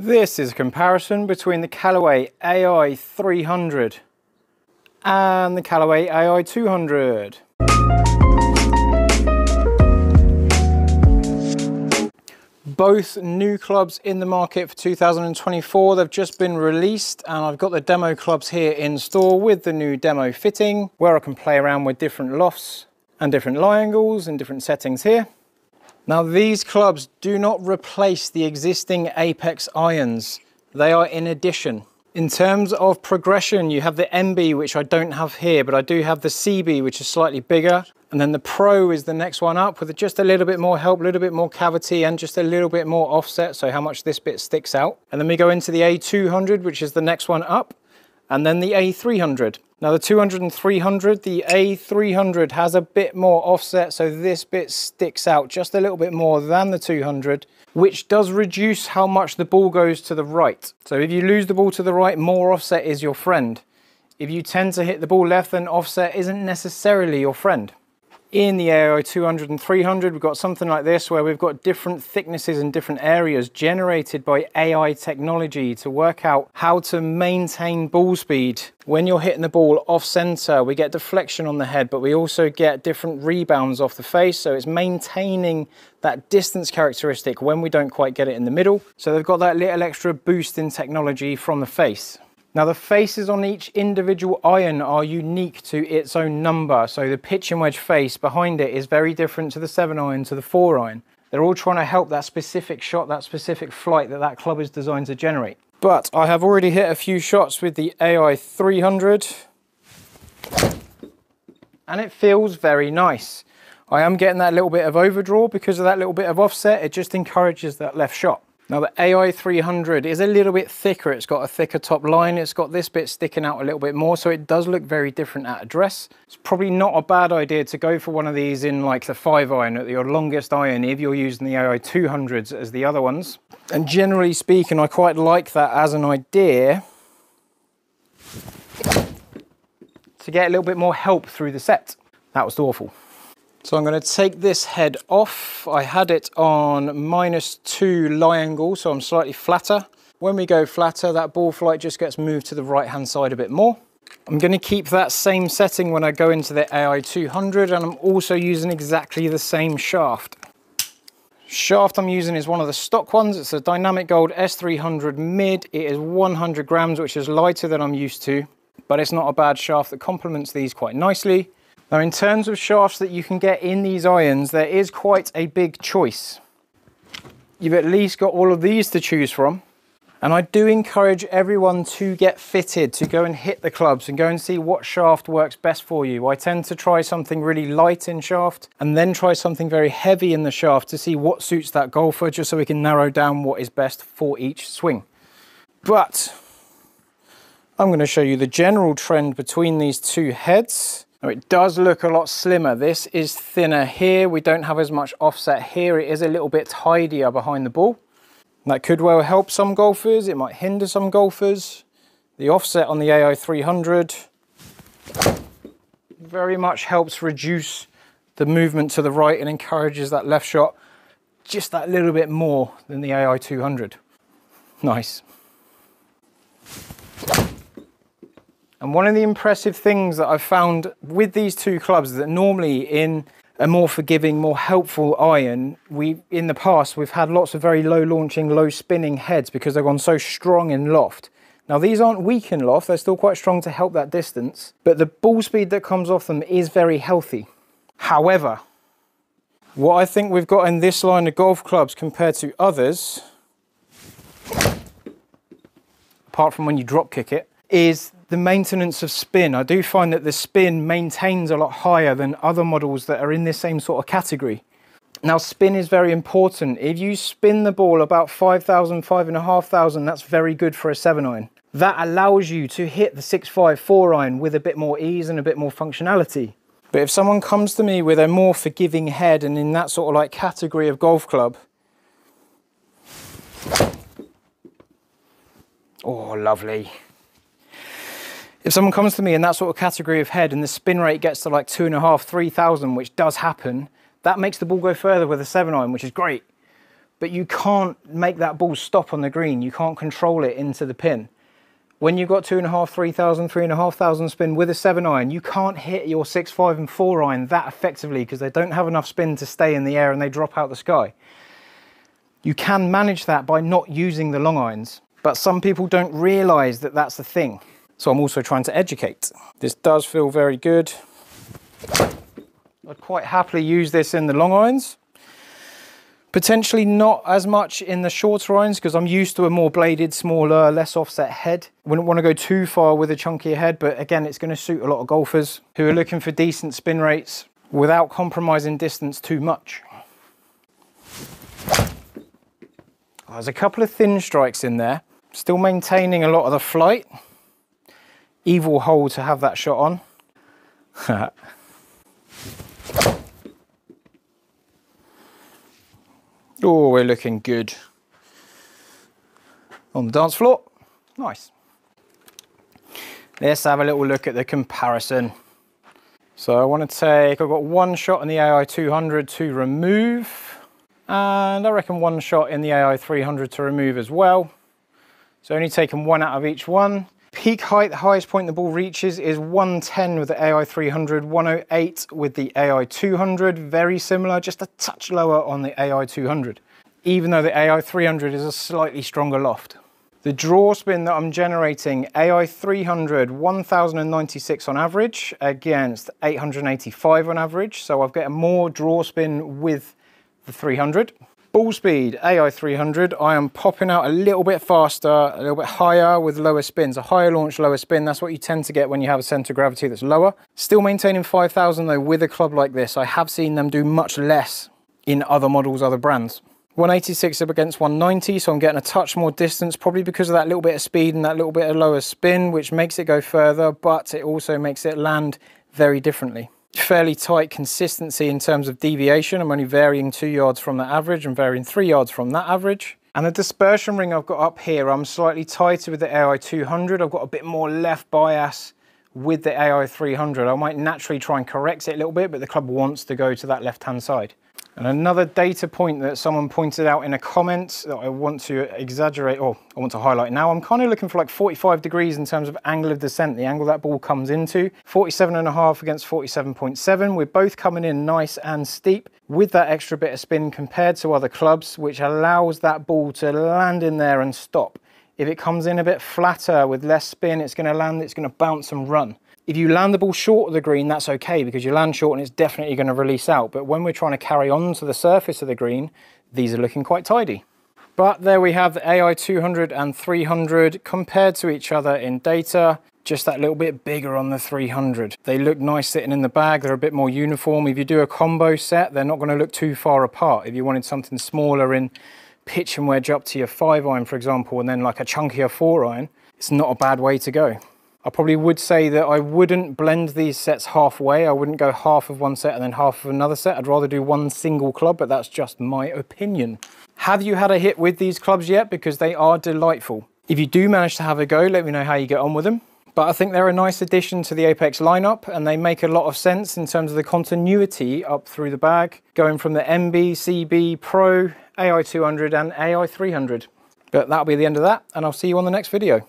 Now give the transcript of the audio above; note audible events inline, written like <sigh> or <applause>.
This is a comparison between the Callaway AI 300 and the Callaway AI 200. Both new clubs in the market for 2024. They've just been released and I've got the demo clubs here in store with the new demo fitting where I can play around with different lofts and different lie angles and different settings here. Now these clubs do not replace the existing Apex irons. They are in addition. In terms of progression, you have the MB, which I don't have here, but I do have the CB, which is slightly bigger. And then the Pro is the next one up with just a little bit more help, a little bit more cavity and just a little bit more offset, so how much this bit sticks out. And then we go into the A200, which is the next one up, and then the A300. Now the 200 and 300, the A300 has a bit more offset, so this bit sticks out just a little bit more than the 200, which does reduce how much the ball goes to the right. So if you lose the ball to the right, more offset is your friend. If you tend to hit the ball left, then offset isn't necessarily your friend. In the AI 200 and 300, we've got something like this where we've got different thicknesses in different areas generated by AI technology to work out how to maintain ball speed. When you're hitting the ball off center, we get deflection on the head, but we also get different rebounds off the face. So it's maintaining that distance characteristic when we don't quite get it in the middle. So they've got that little extra boost in technology from the face. Now the faces on each individual iron are unique to its own number. So the pitching wedge face behind it is very different to the seven iron to the four iron. They're all trying to help that specific shot, that specific flight that that club is designed to generate. But I have already hit a few shots with the AI 300 and it feels very nice. I am getting that little bit of overdraw because of that little bit of offset. It just encourages that left shot. Now the AI 300 is a little bit thicker. It's got a thicker top line. It's got this bit sticking out a little bit more. So it does look very different at address. It's probably not a bad idea to go for one of these in like the five iron at your longest iron if you're using the AI 200s as the other ones. And generally speaking, I quite like that as an idea to get a little bit more help through the set. That was awful. So I'm going to take this head off. I had it on minus two lie angle, so I'm slightly flatter. When we go flatter, that ball flight just gets moved to the right-hand side a bit more. I'm going to keep that same setting when I go into the AI 200, and I'm also using exactly the same shaft. Shaft I'm using is one of the stock ones. It's a Dynamic Gold S300 mid. It is 100 grams, which is lighter than I'm used to, but it's not a bad shaft that complements these quite nicely. Now in terms of shafts that you can get in these irons, there is quite a big choice. You've at least got all of these to choose from. And I do encourage everyone to get fitted, to go and hit the clubs and go and see what shaft works best for you. I tend to try something really light in shaft and then try something very heavy in the shaft to see what suits that golfer, just so we can narrow down what is best for each swing. But I'm going to show you the general trend between these two heads. Now it does look a lot slimmer. This is thinner here. We don't have as much offset here. It is a little bit tidier behind the ball. That could well help some golfers. It might hinder some golfers. The offset on the AI 300 very much helps reduce the movement to the right and encourages that left shot just that little bit more than the AI 200. Nice. And one of the impressive things that I've found with these two clubs is that normally in a more forgiving, more helpful iron, we in the past we've had lots of very low launching, low spinning heads because they've gone so strong in loft. Now these aren't weak in loft, they're still quite strong to help that distance, but the ball speed that comes off them is very healthy. However, what I think we've got in this line of golf clubs compared to others, apart from when you drop kick it, is the maintenance of spin. I do find that the spin maintains a lot higher than other models that are in this same sort of category. Now spin is very important. If you spin the ball about 5,000, 5,500, that's very good for a 7 iron. That allows you to hit the 654 iron with a bit more ease and a bit more functionality. But if someone comes to me with a more forgiving head and in that sort of like category of golf club, oh lovely. If someone comes to me in that sort of category of head and the spin rate gets to like two and a half, three thousand, which does happen, that makes the ball go further with a seven iron, which is great. but you can't make that ball stop on the green. You can't control it into the pin. When you've got two and a half, three thousand, three and a half thousand spin with a seven iron, you can't hit your six, five and four iron that effectively because they don't have enough spin to stay in the air and they drop out the sky. You can manage that by not using the long irons, but some people don't realize that that's the thing. So I'm also trying to educate. This does feel very good. I'd quite happily use this in the long irons. Potentially not as much in the shorter irons because I'm used to a more bladed, smaller, less offset head. Wouldn't want to go too far with a chunkier head, but again, it's going to suit a lot of golfers who are looking for decent spin rates without compromising distance too much. There's a couple of thin strikes in there, still maintaining a lot of the flight. Evil hole to have that shot on. <laughs> Oh, we're looking good. On the dance floor, nice. Let's have a little look at the comparison. So I want to take, I've got one shot in the AI 200 to remove, and I reckon one shot in the AI 300 to remove as well. So only taking one out of each one. Peak height, the highest point the ball reaches is 110 with the AI 300, 108 with the AI 200, very similar, just a touch lower on the AI 200, even though the AI 300 is a slightly stronger loft. The draw spin that I'm generating, AI 300, 1096 on average against 885 on average. So I've got a more draw spin with the 300. Ball speed, AI 300, I am popping out a little bit faster, a little bit higher with lower spins. A higher launch, lower spin, that's what you tend to get when you have a center of gravity that's lower. Still maintaining 5,000 though with a club like this. I have seen them do much less in other models, other brands. 186 up against 190, so I'm getting a touch more distance, probably because of that little bit of speed and that little bit of lower spin, which makes it go further, but it also makes it land very differently fairly tight consistency in terms of deviation. I'm only varying two yards from the average and varying three yards from that average. And the dispersion ring I've got up here, I'm slightly tighter with the AI 200. I've got a bit more left bias with the AI 300. I might naturally try and correct it a little bit, but the club wants to go to that left-hand side. And another data point that someone pointed out in a comment that I want to exaggerate, or I want to highlight now, I'm kind of looking for like 45 degrees in terms of angle of descent, the angle that ball comes into. 47 and a half against 47.7. We're both coming in nice and steep with that extra bit of spin compared to other clubs, which allows that ball to land in there and stop. If it comes in a bit flatter with less spin, it's going to land, it's going to bounce and run. If you land the ball short of the green, that's okay because you land short and it's definitely going to release out. But when we're trying to carry on to the surface of the green, these are looking quite tidy. But there we have the AI 200 and 300 compared to each other in data, just that little bit bigger on the 300. They look nice sitting in the bag, they're a bit more uniform. If you do a combo set, they're not going to look too far apart. If you wanted something smaller in pitch and wedge up to your five iron, for example, and then like a chunkier four iron, it's not a bad way to go. I probably would say that I wouldn't blend these sets halfway. I wouldn't go half of one set and then half of another set. I'd rather do one single club, but that's just my opinion. Have you had a hit with these clubs yet? Because they are delightful. If you do manage to have a go, let me know how you get on with them. But I think they're a nice addition to the Apex lineup and they make a lot of sense in terms of the continuity up through the bag, going from the MB, CB, Pro, AI200 and AI300. But that'll be the end of that and I'll see you on the next video.